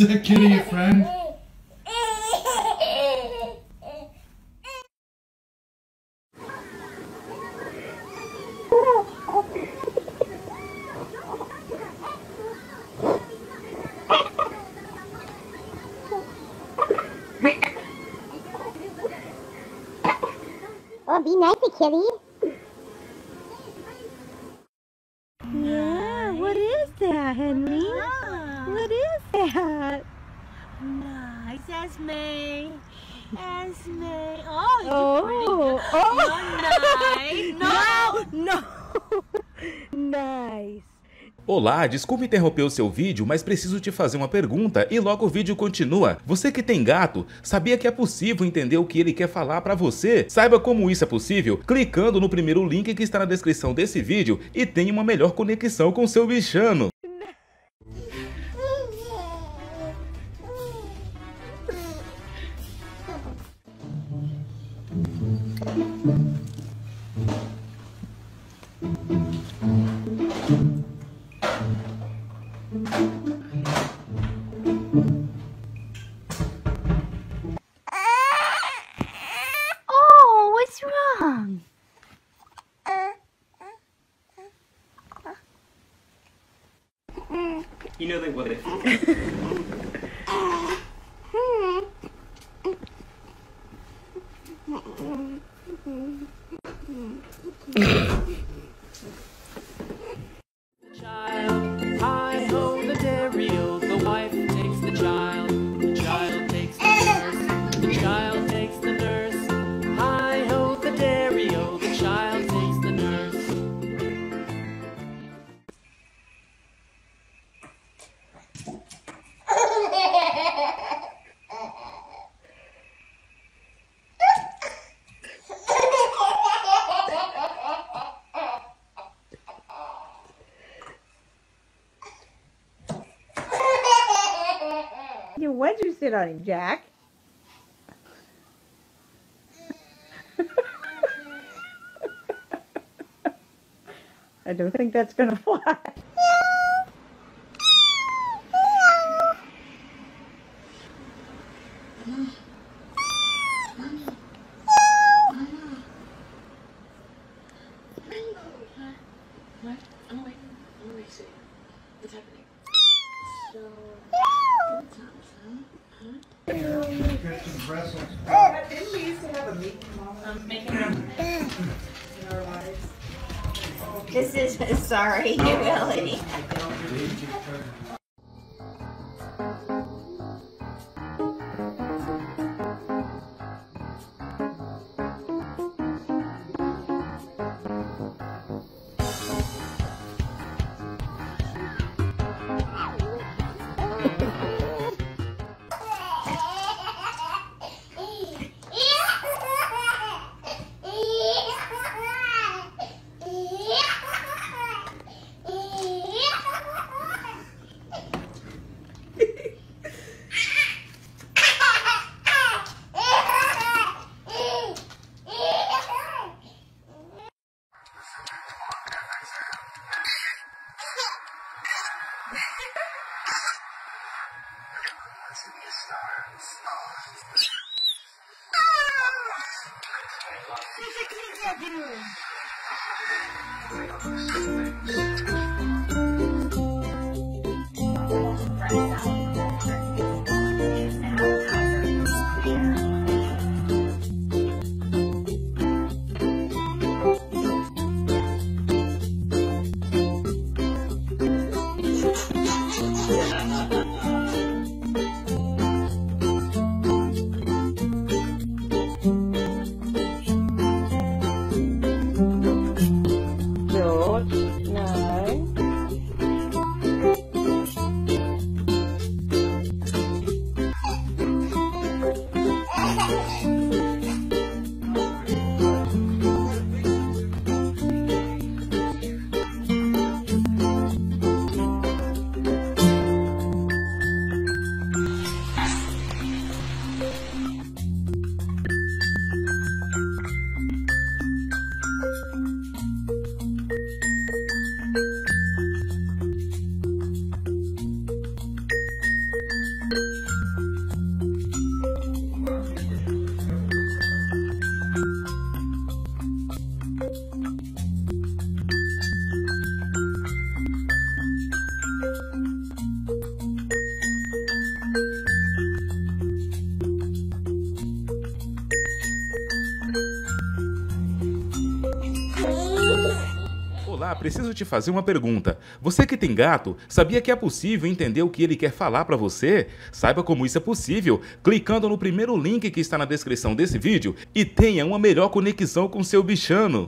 Is that kitty your friend? Oh, be nice to kitty. That? Nice, Esme. Esme. Oh, Oh, oh. oh, nice. no, nice. Olá, desculpe interromper o seu vídeo, mas preciso te fazer uma pergunta e logo o vídeo continua. Você que tem gato, sabia que é possível entender o que ele quer falar pra você? Saiba como isso é possível clicando no primeiro link que está na descrição desse vídeo e tenha uma melhor conexão com seu bichano. Oh, what's wrong? You know they would. Why'd you sit on him, Jack? I don't think that's gonna fly. This is sorry, humility. George, Olá, preciso te fazer uma pergunta. Você que tem gato, sabia que é possível entender o que ele quer falar pra você? Saiba como isso é possível clicando no primeiro link que está na descrição desse vídeo e tenha uma melhor conexão com seu bichano.